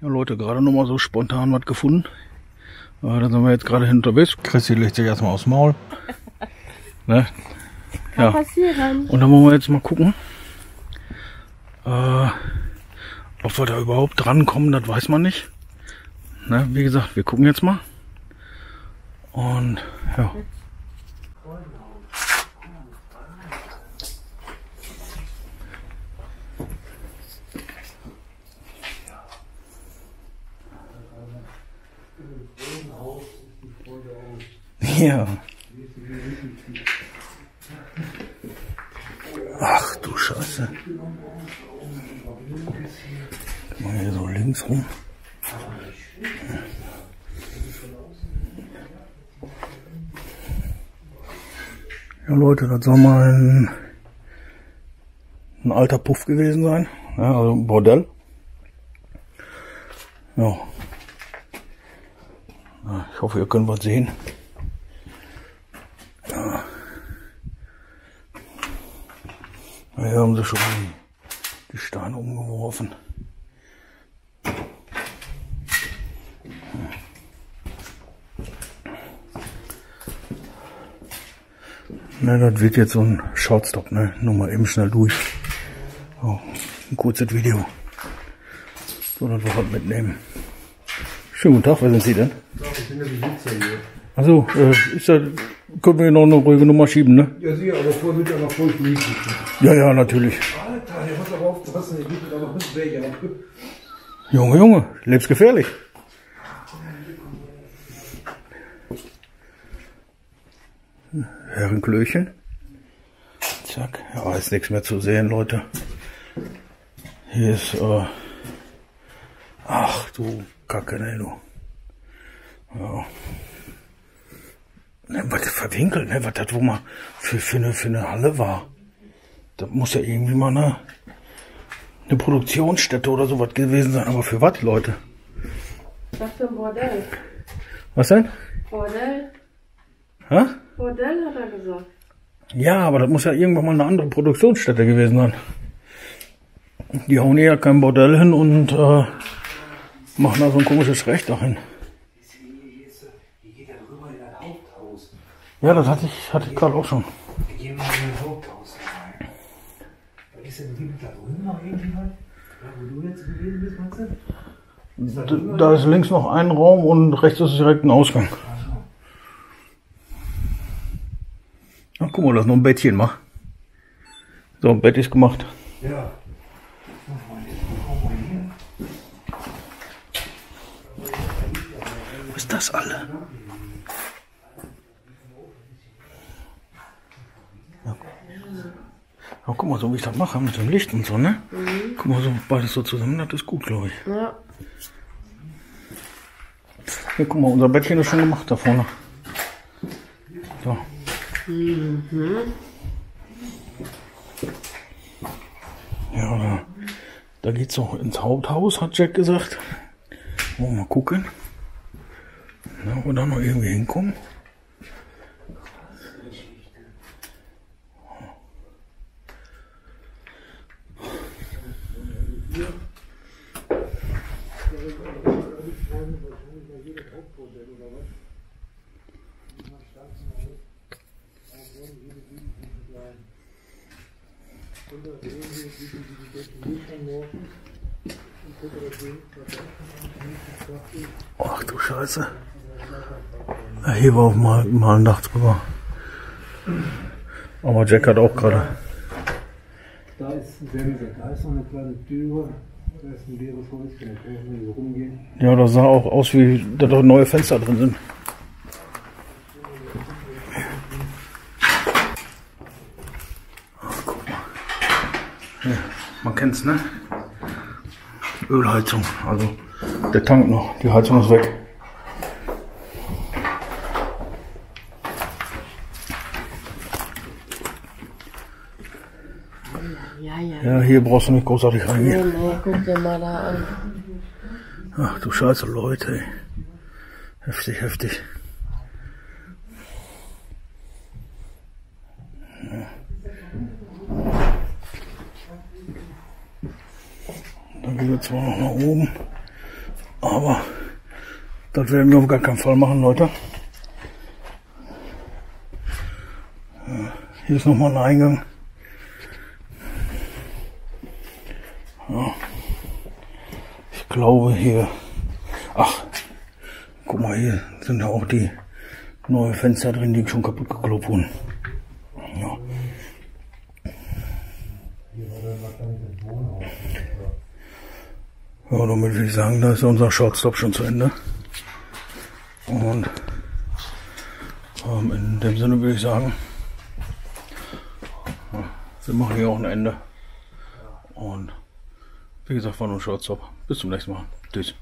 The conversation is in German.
Ja Leute, gerade noch mal so spontan was gefunden. Ja, da sind wir jetzt gerade unterwegs. Chrissy legt sich erstmal aufs Maul. ne? Ja. passieren. Und dann wollen wir jetzt mal gucken, äh, ob wir da überhaupt drankommen, das weiß man nicht. Ne? Wie gesagt, wir gucken jetzt mal. Und ja. Ja. Ach du Scheiße. Mal hier so links rum. Ja Leute, das soll mal ein, ein alter Puff gewesen sein. Ja, also ein Bordell. Ja. Ja, Ich hoffe, ihr könnt was sehen. Ja. Hier haben sie schon die, die Steine umgeworfen. Ne, das wird jetzt so ein Shortstop, ne? Nur mal eben schnell durch. So, ein kurzes Video. So, dass wir was mitnehmen. Schönen guten Tag, wer sind Sie denn? Ich bin der Besitzer hier. Also, äh, ist da, können wir noch eine ruhige Nummer schieben, ne? Ja, sicher, aber vorher wird aber voll fließen. Ja, ja, natürlich. Alter, der muss aber aufpassen, der gibt aber nicht ab. Junge, Junge, lebensgefährlich. Herrenklöchen. Zack. Ja, ist nichts mehr zu sehen, Leute. Hier ist, äh, ach du Kacke, ne, du. Ja. Ne, was verwinkelt, ne, was das wo mal für, für, eine, für eine Halle war. Das muss ja irgendwie mal eine, eine Produktionsstätte oder sowas gewesen sein. Aber für was, Leute? Was für ein Bordell? Was denn? Bordell? Hä? Bordell hat er gesagt. Ja, aber das muss ja irgendwann mal eine andere Produktionsstätte gewesen sein. Die hauen ja kein Bordell hin und äh, machen da so ein komisches Recht dahin. Hier geht er rüber in ein Haupthaus. Ja, das hatte ich, hatte ich gerade auch schon. Wir gehen mal in ein Haupthaus rein. Was ist denn gibt da drüben noch? Da wo du jetzt gewesen bist, meinst du? D da ist links noch ein Raum und rechts ist direkt ein Ausgang. Ach, guck mal, da ist noch ein Bettchen, mach. So, ein Bett ist gemacht. Ja. Was ist das alle? Ja, guck mal, so wie ich das mache mit dem Licht und so, ne? Guck mal, so beides so zusammen, das ist gut, glaube ich. Ja. Hier, guck mal, unser Bettchen ist schon gemacht da vorne. So. Ja, da, da geht's auch ins Haupthaus, hat Jack gesagt. Wollen wir mal gucken. Na, ob wir da noch irgendwie hinkommen. Ach du Scheiße. Ja, hier war auch mal, mal ein Dach drüber. Aber Jack hat auch gerade. Da ist ein Sense, da ist noch eine kleine Türe. Da ist ein leeres Häuschen, da können wir so rumgehen. Ja, das sah auch aus, wie da doch neue Fenster drin sind. Ach, guck mal. Hier, man kennt's, ne? Ölheizung. Also der Tank noch. Die Heizung ist weg. Ja, ja. Ja, hier brauchst du nicht großartig Nee, reingehen. nee, guck dir mal da an. Ach du Scheiße, Leute. Ey. Heftig, heftig. Dann gehen wir zwar noch nach oben. Aber das werden wir auf gar keinen Fall machen, Leute. Hier ist nochmal ein Eingang. Ja. Ich glaube hier. Ach, guck mal, hier sind ja auch die neue Fenster drin, die schon kaputt geklopft wurden. Ja. Ja, damit würde ich sagen, da ist unser Shortstop schon zu Ende. Und ähm, in dem Sinne würde ich sagen, ja, wir machen hier auch ein Ende. Und wie gesagt, war nur ein Shortstop. Bis zum nächsten Mal. Tschüss.